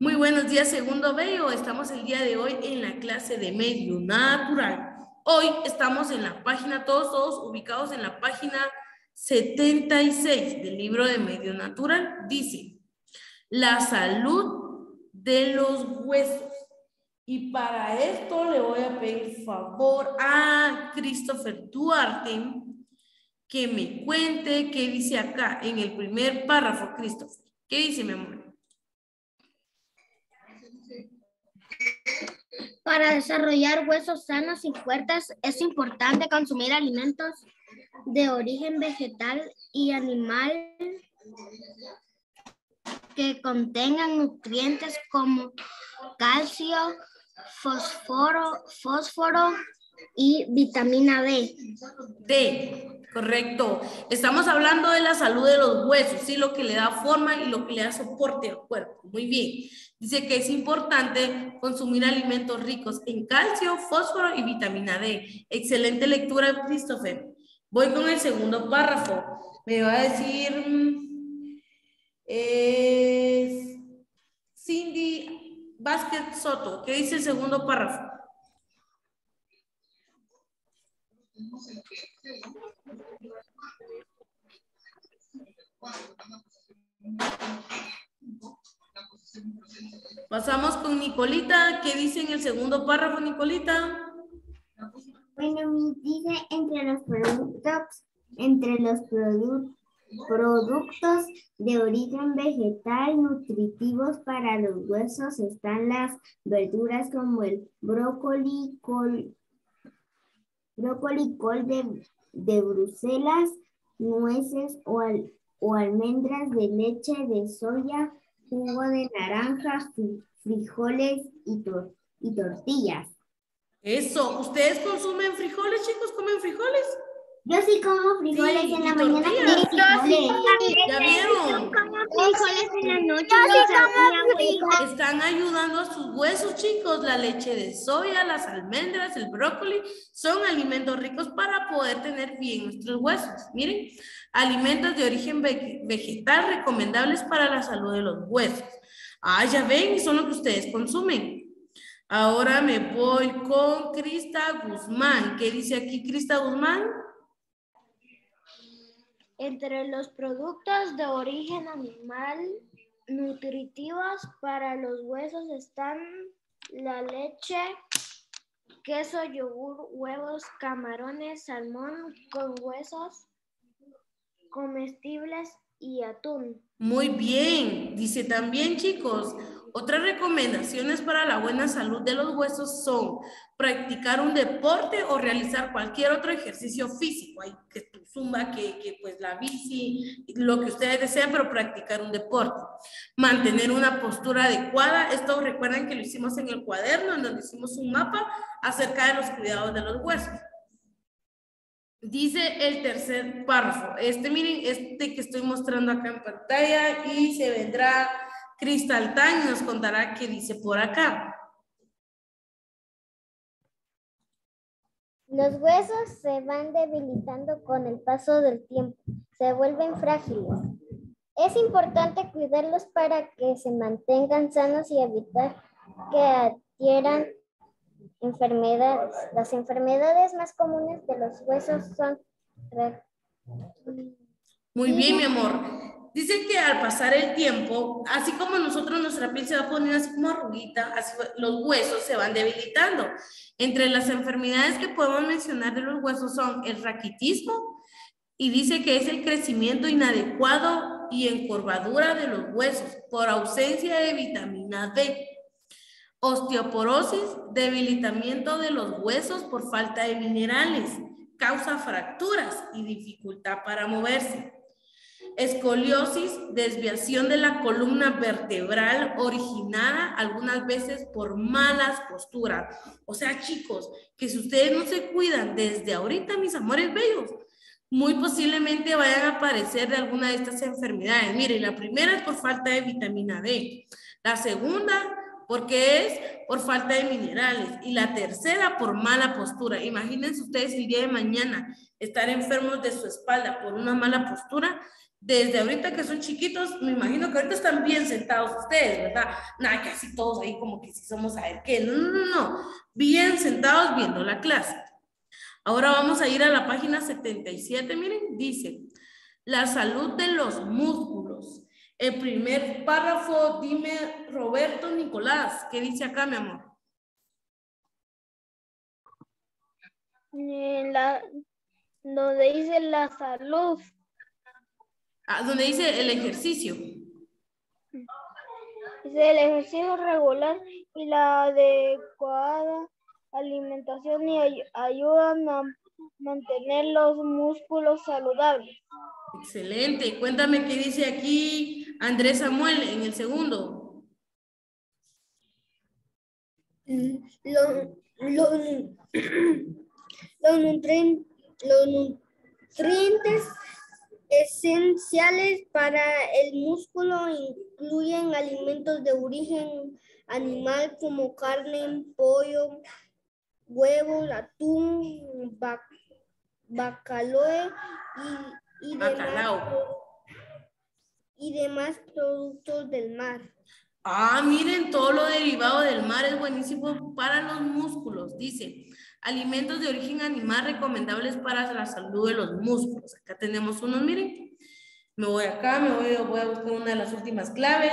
Muy buenos días, segundo bello. Estamos el día de hoy en la clase de medio natural. Hoy estamos en la página, todos, todos ubicados en la página 76 del libro de medio natural. Dice, la salud de los huesos. Y para esto le voy a pedir favor a Christopher Duarte que me cuente qué dice acá en el primer párrafo, Christopher. ¿Qué dice, mi amor? Para desarrollar huesos sanos y fuertes es importante consumir alimentos de origen vegetal y animal que contengan nutrientes como calcio, fósforo, fósforo y vitamina D. D, correcto. Estamos hablando de la salud de los huesos, ¿sí? lo que le da forma y lo que le da soporte al cuerpo. Muy bien. Dice que es importante consumir alimentos ricos en calcio, fósforo y vitamina D. Excelente lectura, Christopher. Voy con el segundo párrafo. Me va a decir mm, Cindy Vázquez Soto. ¿Qué dice el segundo párrafo? Pasamos con Nicolita. ¿Qué dice en el segundo párrafo, Nicolita? Bueno, dice entre los productos, entre los productos de origen vegetal nutritivos para los huesos están las verduras como el brócoli, col, brócoli, col de, de Bruselas, nueces o, o almendras de leche de soya, jugo de naranja, frijoles y, y tortillas. Eso, ¿ustedes consumen frijoles, chicos? ¿Comen frijoles? Yo sí como frijoles en la mañana. ¿Ya vieron? frijoles en la noche. Están ayudando a sus huesos, chicos. La leche de soya, las almendras, el brócoli son alimentos ricos para poder tener bien nuestros huesos. Miren, alimentos de origen vegetal recomendables para la salud de los huesos. Ah, ya ven, son lo que ustedes consumen. Ahora me voy con Crista Guzmán. ¿Qué dice aquí Crista Guzmán? Entre los productos de origen animal nutritivos para los huesos están la leche, queso, yogur, huevos, camarones, salmón con huesos, comestibles y atún. Muy bien, dice también chicos, otras recomendaciones para la buena salud de los huesos son practicar un deporte o realizar cualquier otro ejercicio físico, hay que zumba, que, que pues la bici, lo que ustedes desean, pero practicar un deporte. Mantener una postura adecuada, esto recuerden que lo hicimos en el cuaderno, en donde hicimos un mapa acerca de los cuidados de los huesos. Dice el tercer párrafo. Este, miren, este que estoy mostrando acá en pantalla y se vendrá Cristal Time y nos contará qué dice por acá. Los huesos se van debilitando con el paso del tiempo, se vuelven frágiles. Es importante cuidarlos para que se mantengan sanos y evitar que adquieran enfermedades. Las enfermedades más comunes de los huesos son... Muy bien, mi amor. Dice que al pasar el tiempo, así como nosotros nuestra piel se va poniendo así como arruguita, los huesos se van debilitando. Entre las enfermedades que podemos mencionar de los huesos son el raquitismo y dice que es el crecimiento inadecuado y encorvadura de los huesos por ausencia de vitamina D. Osteoporosis, debilitamiento de los huesos por falta de minerales, causa fracturas y dificultad para moverse. Escoliosis, desviación de la columna vertebral originada algunas veces por malas posturas. O sea, chicos, que si ustedes no se cuidan desde ahorita, mis amores bellos, muy posiblemente vayan a aparecer de alguna de estas enfermedades. Miren, la primera es por falta de vitamina D. La segunda porque es por falta de minerales. Y la tercera, por mala postura. Imagínense ustedes el día de mañana estar enfermos de su espalda por una mala postura. Desde ahorita que son chiquitos, me imagino que ahorita están bien sentados ustedes, ¿verdad? Nada, casi todos ahí como que si somos a ver qué. No, no, no, no. Bien sentados viendo la clase. Ahora vamos a ir a la página 77, miren, dice, la salud de los músculos. El primer párrafo, dime, Roberto Nicolás, ¿qué dice acá, mi amor? La, donde dice la salud. Ah, donde dice el ejercicio. Dice el ejercicio regular y la adecuada alimentación y ayudan a mantener los músculos saludables. Excelente. Cuéntame qué dice aquí Andrés Samuel en el segundo. Los, los nutrientes esenciales para el músculo incluyen alimentos de origen animal como carne, pollo, huevos, atún, bacalao y, demás, y demás productos del mar. Ah, miren, todo lo derivado del mar es buenísimo para los músculos. Dice, alimentos de origen animal recomendables para la salud de los músculos. Acá tenemos unos, miren. Me voy acá, me voy, voy a buscar una de las últimas claves.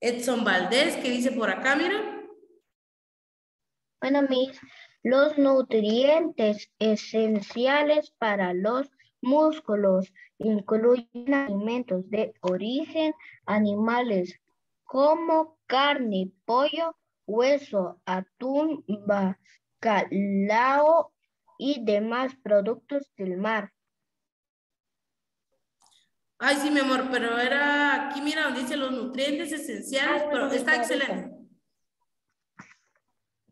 Edson Valdés, ¿qué dice por acá, mira? Bueno, mis, los nutrientes esenciales para los músculos incluyen alimentos de origen animales como carne, pollo, hueso, atún, bacalao y demás productos del mar. Ay, sí, mi amor, pero era aquí, mira, donde dice los nutrientes esenciales, pero está excelente.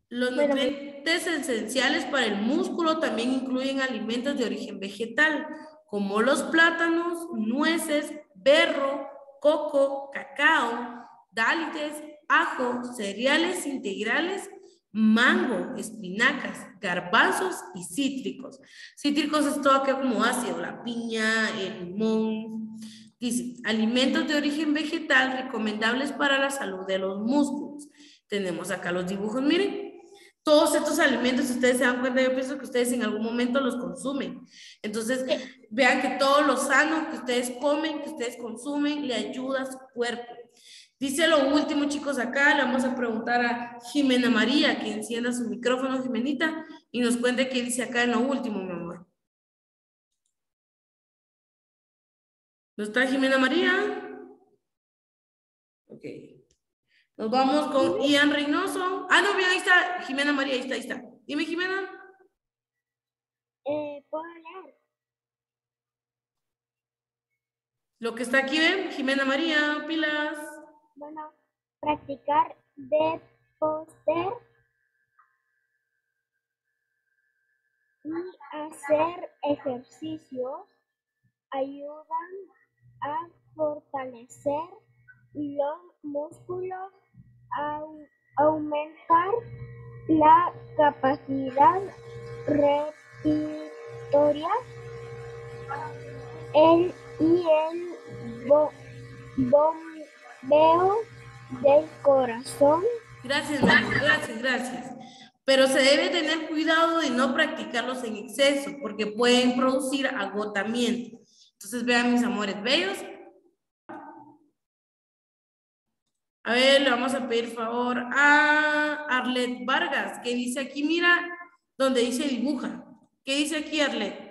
Los nutrientes esenciales para el músculo también incluyen alimentos de origen vegetal, como los plátanos, nueces, berro, coco, cacao, dálites, ajo, cereales integrales, mango, espinacas, garbanzos y cítricos. Cítricos es todo aquello como ácido, la piña, el limón. Dice, alimentos de origen vegetal recomendables para la salud de los músculos. Tenemos acá los dibujos, miren. Todos estos alimentos, si ustedes se dan cuenta, yo pienso que ustedes en algún momento los consumen. Entonces, vean que todo lo sano que ustedes comen, que ustedes consumen, le ayuda a su cuerpo. Dice lo último, chicos, acá le vamos a preguntar a Jimena María que encienda su micrófono, Jimenita, y nos cuente qué dice acá en lo último, mi amor. ¿No está Jimena María? Ok. Nos vamos con Ian Reynoso. Ah, no, bien, ahí está Jimena María, ahí está, ahí está. Dime, Jimena. Eh, ¿Puedo leer? Lo que está aquí, ¿ven? Jimena María, pilas. Bueno, practicar deporte y hacer ejercicios ayudan a fortalecer los músculos, a aumentar la capacidad respiratoria el, y el Veo del corazón. Gracias, gracias, gracias. Pero se debe tener cuidado de no practicarlos en exceso, porque pueden producir agotamiento. Entonces, vean mis amores bellos. A ver, le vamos a pedir favor a Arlet Vargas, que dice aquí, mira, donde dice dibuja. ¿Qué dice aquí, Arlet?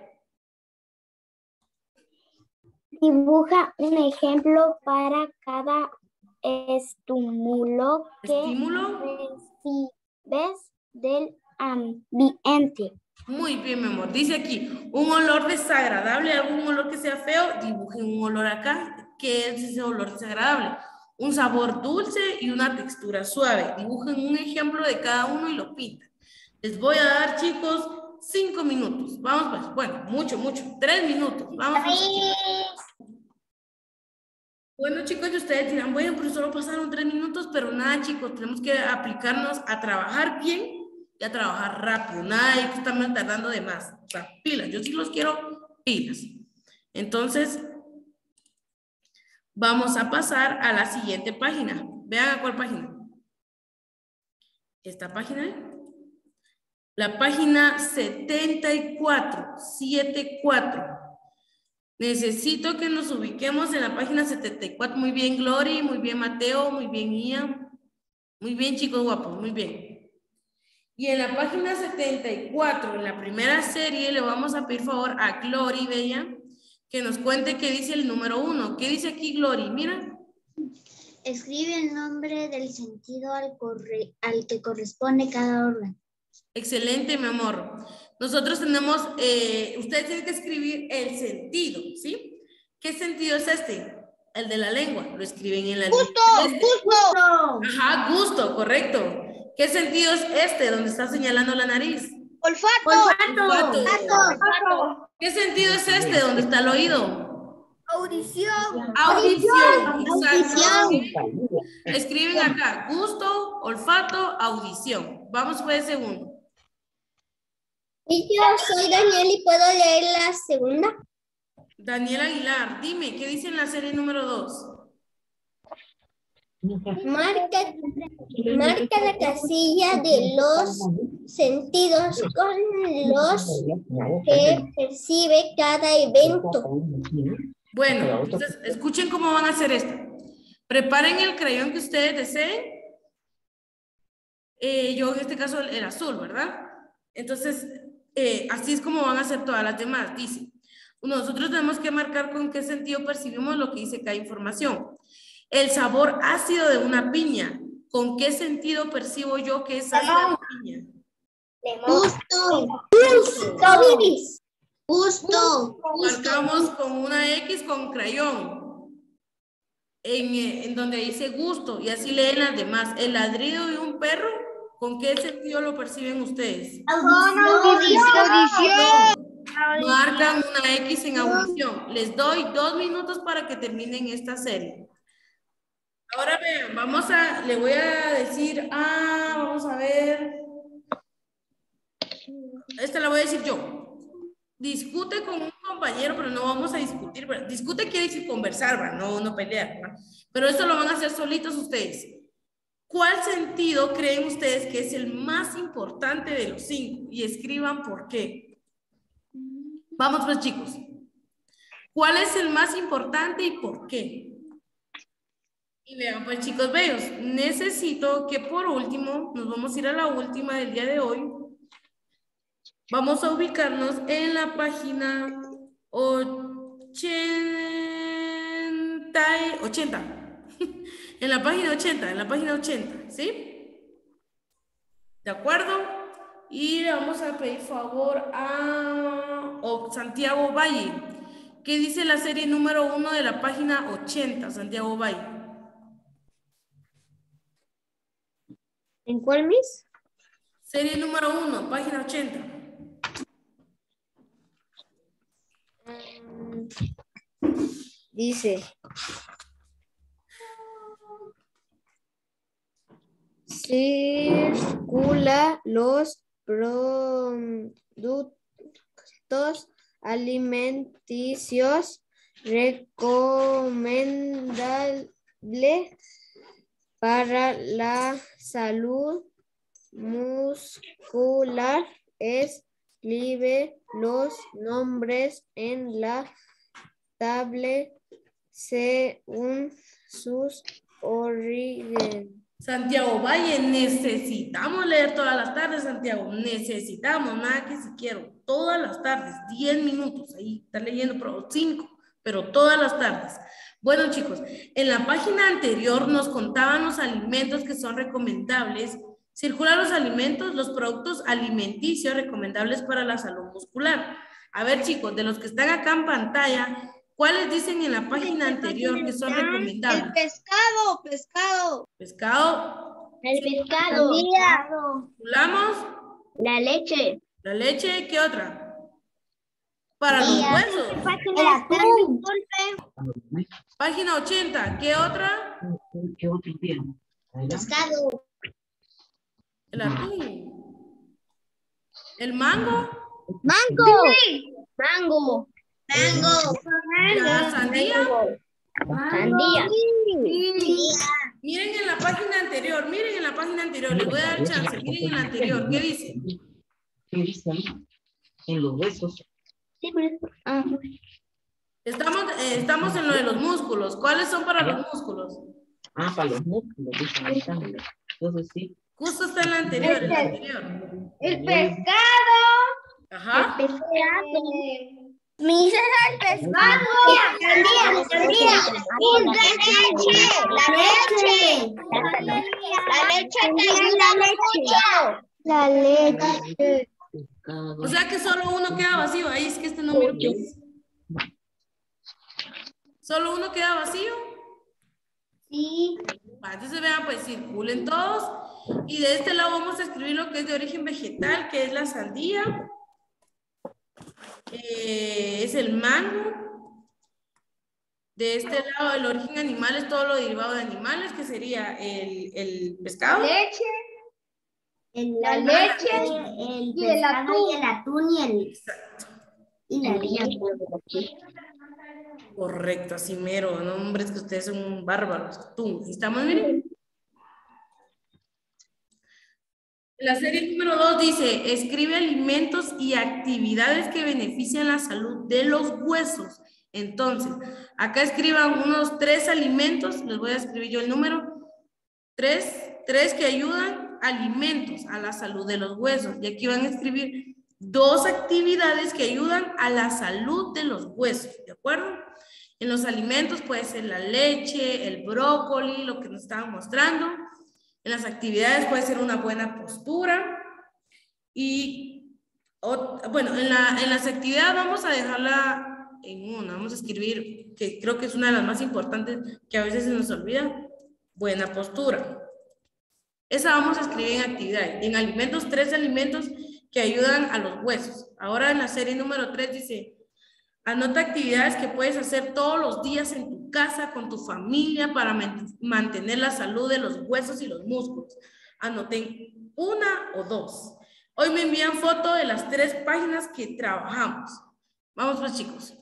Dibuja un ejemplo para cada estímulo que ¿Estímulo? recibes del ambiente. Muy bien, mi amor. Dice aquí, un olor desagradable, algún olor que sea feo, dibujen un olor acá. ¿Qué es ese olor desagradable? Un sabor dulce y una textura suave. Dibujen un ejemplo de cada uno y lo pintan. Les voy a dar, chicos, cinco minutos. Vamos, pues. Bueno, mucho, mucho. Tres minutos. Vamos. Bueno, chicos, y ustedes dirán, bueno, pero solo pasaron tres minutos, pero nada, chicos, tenemos que aplicarnos a trabajar bien y a trabajar rápido. Nada de que estamos tardando de más. O sea, pilas. Yo sí los quiero pilas. Entonces, Vamos a pasar a la siguiente página. Vean a cuál página. Esta página. La página 74, 74. Necesito que nos ubiquemos en la página 74. Muy bien, Glory. Muy bien, Mateo. Muy bien, Ian. Muy bien, chicos guapos. Muy bien. Y en la página 74, en la primera serie, le vamos a pedir favor a Glory, Bella, que nos cuente qué dice el número uno. ¿Qué dice aquí Glory? Mira. Escribe el nombre del sentido al, al que corresponde cada órgano. Excelente, mi amor. Nosotros tenemos, eh, ustedes tienen que escribir el sentido, ¿sí? ¿Qué sentido es este? El de la lengua. Lo escriben en la lengua. Gusto, gusto. Ajá, gusto, correcto. ¿Qué sentido es este donde está señalando la nariz? Olfato. Olfato. Olfato. ¿Qué sentido es este donde está el oído? Audición. Audición. Audición. Escriben acá, gusto, olfato, audición. Vamos por el segundo. Y yo soy Daniel y puedo leer la segunda. Daniel Aguilar, dime, ¿qué dice en la serie número 2? Marca, marca la casilla de los sentidos con los que percibe cada evento. Bueno, entonces escuchen cómo van a hacer esto. Preparen el crayón que ustedes deseen. Eh, yo en este caso el azul, ¿verdad? Entonces, eh, así es como van a hacer todas las demás. Dice, nosotros tenemos que marcar con qué sentido percibimos lo que dice cada información. El sabor ácido de una piña. ¿Con qué sentido percibo yo que es ácida la piña? Gusto. Gusto. Gusto. Marcamos con una X con crayón. En, eh, en, donde dice gusto y así leen las demás. El ladrido de un perro, ¿con qué sentido lo perciben ustedes? Audición. Marcan una X en audición. Les doy dos minutos para que terminen esta serie. Ahora vean, vamos a, le voy a decir, ah, vamos a ver. Esta la voy a decir yo. Discute con un compañero, pero no vamos a discutir. Discute quiere decir conversar, no, no pelear. Pero esto lo van a hacer solitos ustedes. ¿Cuál sentido creen ustedes que es el más importante de los cinco? Y escriban por qué. Vamos pues chicos. ¿Cuál es el más importante y por qué? Y vean, pues chicos bellos, necesito que por último, nos vamos a ir a la última del día de hoy. Vamos a ubicarnos en la página 80. 80. En la página 80, en la página 80, ¿sí? ¿De acuerdo? Y le vamos a pedir favor a Santiago Valle. ¿Qué dice la serie número 1 de la página 80, Santiago Valle? ¿En cuál, Miss? Serie número uno, página 80. dice. Circula los productos alimenticios recomendables para la salud muscular. Escribe los nombres en la tabla según sus orígenes. Santiago Valle, necesitamos leer todas las tardes, Santiago. Necesitamos, nada que si quiero, todas las tardes, 10 minutos. Ahí está leyendo, pero 5, pero todas las tardes. Bueno, chicos, en la página anterior nos contaban los alimentos que son recomendables. Circulan los alimentos, los productos alimenticios recomendables para la salud muscular. A ver, chicos, de los que están acá en pantalla, ¿cuáles dicen en la página anterior que son recomendables? El pescado, pescado. Pescado. El pescado. ¿Circulamos? La leche. La leche, ¿qué otra? Para los huesos. Página 80. ¿Qué otra? ¿Qué otro tiene? Pescado. El atún. ¿El mango? Mango. Mango. Mango. ¿La sandía? Sandía. Miren en la página anterior, miren en la página anterior, les voy a dar chance, miren en la anterior, ¿qué dice? ¿Qué dice? En los huesos. Sí, por eso. Ah, Estamos, eh, estamos en lo de los músculos. ¿Cuáles son para los músculos? Ah, para los músculos. dicen ahí también. Entonces sí. Justo está en la anterior, en la anterior. El pescado. Ajá. El pescado. Sandía, sandía. La leche. La leche. La leche te ayuda mucho. La leche. O sea que solo uno queda vacío. Ahí es que este no miro qué es. ¿Solo uno queda vacío? Sí. Entonces vean, pues circulen todos. Y de este lado vamos a escribir lo que es de origen vegetal, que es la sandía. Eh, es el mango. De este lado, el origen animal es todo lo derivado de animales, que sería el, el pescado. Leche. El, La leche el y el pescado y el atún y el y la harina. Correcto, así mero. No, hombre, es que ustedes son bárbaros. Tú, ¿estamos, miren? La serie número 2 dice, escribe alimentos y actividades que benefician la salud de los huesos. Entonces, acá escriban unos tres alimentos, les voy a escribir yo el número, tres, tres que ayudan alimentos a la salud de los huesos. Y aquí van a escribir dos actividades que ayudan a la salud de los huesos, ¿de acuerdo? En los alimentos puede ser la leche, el brócoli, lo que nos estaban mostrando. En las actividades puede ser una buena postura. Y, bueno, en, la, en las actividades vamos a dejarla en una. Vamos a escribir, que creo que es una de las más importantes que a veces se nos olvida, buena postura. Esa vamos a escribir en actividades. En alimentos, tres alimentos que ayudan a los huesos. Ahora en la serie número 3 dice, anota actividades que puedes hacer todos los días en tu casa, con tu familia, para man- mantener la salud de los huesos y los músculos. Anoten una o dos. Hoy me envían foto de las tres páginas que trabajamos. Vamos pues chicos.